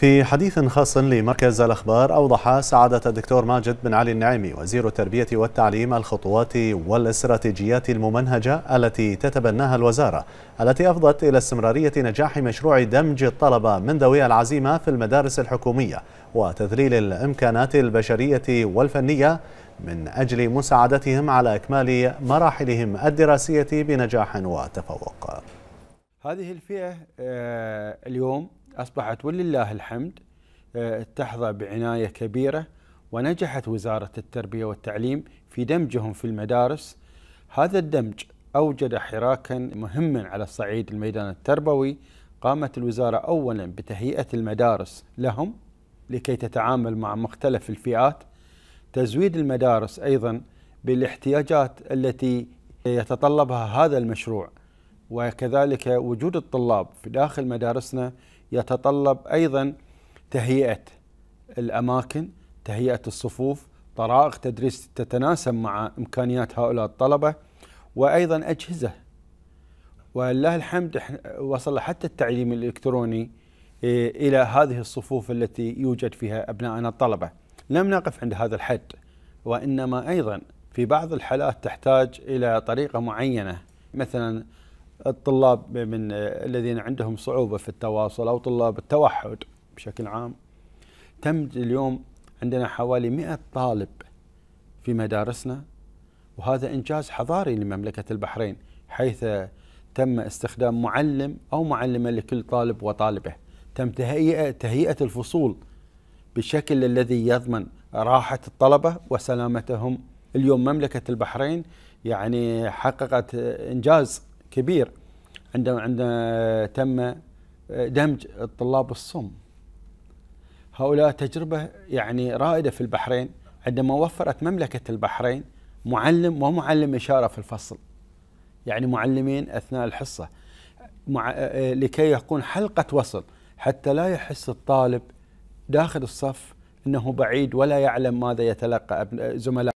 في حديث خاص لمركز الأخبار أوضح سعادة الدكتور ماجد بن علي النعيمي وزير التربية والتعليم الخطوات والاستراتيجيات الممنهجة التي تتبناها الوزارة التي أفضت إلى استمرارية نجاح مشروع دمج الطلبة من ذوي العزيمة في المدارس الحكومية وتذليل الإمكانات البشرية والفنية من أجل مساعدتهم على إكمال مراحلهم الدراسية بنجاح وتفوق. هذه الفئة آه، اليوم أصبحت ولله الحمد آه، تحظى بعناية كبيرة ونجحت وزارة التربية والتعليم في دمجهم في المدارس. هذا الدمج أوجد حراكا مهما على الصعيد الميدان التربوي. قامت الوزارة أولا بتهيئة المدارس لهم لكي تتعامل مع مختلف الفئات. تزويد المدارس أيضا بالاحتياجات التي يتطلبها هذا المشروع وكذلك وجود الطلاب في داخل مدارسنا يتطلب أيضا تهيئة الأماكن، تهيئة الصفوف، طرائق تدريس تتناسب مع إمكانيات هؤلاء الطلبة وأيضا أجهزة. ولله الحمد وصل حتى التعليم الإلكتروني إيه، إلى هذه الصفوف التي يوجد فيها ابنائنا الطلبة. لم نقف عند هذا الحد وإنما أيضا في بعض الحالات تحتاج إلى طريقة معينة مثلا الطلاب من الذين عندهم صعوبة في التواصل أو طلاب التوحد بشكل عام. تم اليوم عندنا حوالي 100 طالب في مدارسنا وهذا إنجاز حضاري لمملكة البحرين حيث تم استخدام معلم أو معلمة لكل طالب وطالبة. تم تهيئة, تهيئة الفصول بالشكل الذي يضمن راحة الطلبة وسلامتهم. اليوم مملكة البحرين يعني حققت إنجاز كبير. عندما عندما تم دمج الطلاب الصم. هؤلاء تجربة يعني رائدة في البحرين. عندما وفرت مملكة البحرين معلم ومعلم إشارة في الفصل. يعني معلمين أثناء الحصة. مع لكي يكون حلقة وصل. حتى لا يحس الطالب داخل الصف أنه بعيد ولا يعلم ماذا يتلقى زملاء.